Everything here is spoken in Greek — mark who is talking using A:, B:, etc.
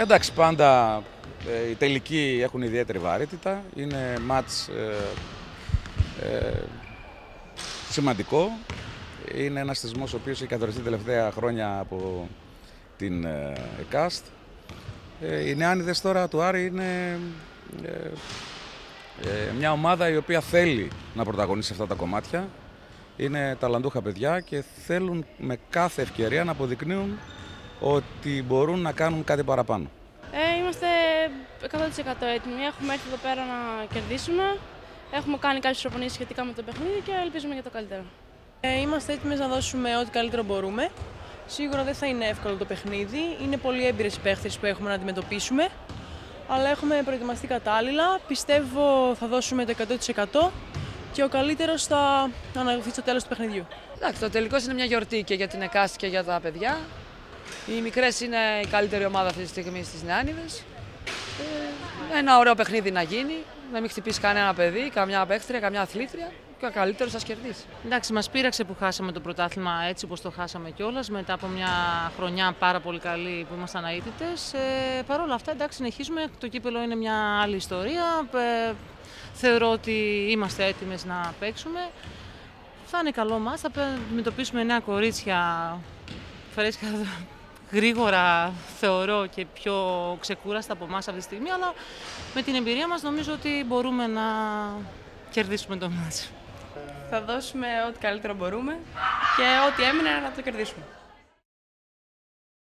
A: Εντάξει, πάντα ε, οι τελικοί έχουν ιδιαίτερη βαρύτητα. Είναι μάτς ε, ε, σημαντικό. Είναι ένας θεσμός ο οποίος έχει καθοριστεί τελευταία χρόνια από την ε, ΕΚΑΣΤ. Ε, οι νεάνιδες τώρα του Άρη είναι ε, ε, μια ομάδα η οποία θέλει να πρωταγωνίσει αυτά τα κομμάτια. Είναι ταλαντούχα παιδιά και θέλουν με κάθε ευκαιρία να αποδεικνύουν ότι μπορούν να κάνουν κάτι παραπάνω.
B: Ε, είμαστε 100% έτοιμοι. Έχουμε έρθει εδώ πέρα να κερδίσουμε. Έχουμε κάνει κάποιες προπονήσεις σχετικά με το παιχνίδι και ελπίζουμε για το καλύτερο.
C: Ε, είμαστε έτοιμοι να δώσουμε ό,τι καλύτερο μπορούμε. Σίγουρα δεν θα είναι εύκολο το παιχνίδι. Είναι πολύ έμπειρες οι παίχτες που έχουμε να αντιμετωπίσουμε. Αλλά έχουμε προετοιμαστεί κατάλληλα. Πιστεύω θα δώσουμε το 100% και ο καλύτερος θα αναγνωριστεί στο τέλος του παιχνιδιού.
D: Εντάξει, το τελικός είναι μια γιορτή και για την ΕΚΑΣ και για τα παιδιά. Οι μικρές είναι η καλύτερη ομάδα αυτή τη στιγμή στις Νεάνιδες. Ε, ένα ωραίο παιχνίδι να γίνει, να μην χτυπήσει κανένα παιδί, καμιά παίχτρια, καμιά αθλήτρια και ο καλύτερος θα κερδίσει.
E: Εντάξει, μας πείραξε που χάσαμε το πρωτάθλημα έτσι όπως το χάσαμε κιόλας, μετά από μια χρονιά πάρα πολύ καλή που ήμασταν αίτητες. Ε, Παρ' όλα αυτά, εντάξει, συνεχίζουμε. Το κύπελο είναι μια άλλη ιστορία. Ε, θεωρώ ότι είμαστε έτοιμες να παίξουμε. Θα είναι καλό μας, θα αντιμετωπίσουμε νέα κορίτσια φρέσκα γρήγορα θεωρώ και πιο ξεκούραστα από εμάς αυτή τη στιγμή, αλλά με την εμπειρία μας νομίζω ότι μπορούμε να κερδίσουμε το μάτσο.
C: Θα δώσουμε ό,τι καλύτερο μπορούμε και ό,τι έμεινε να το κερδίσουμε.